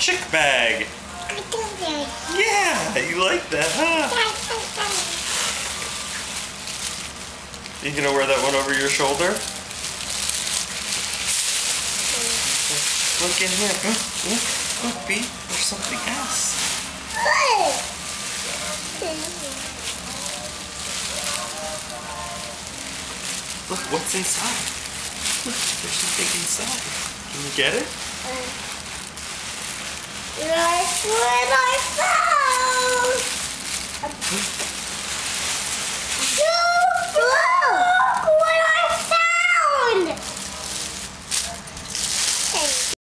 trick bag. Yeah, you like that, huh? You gonna wear that one over your shoulder? Look in here. Look, look, look. There's something else. Look, what's inside? Look, there's something inside. Can you get it? Like when I found...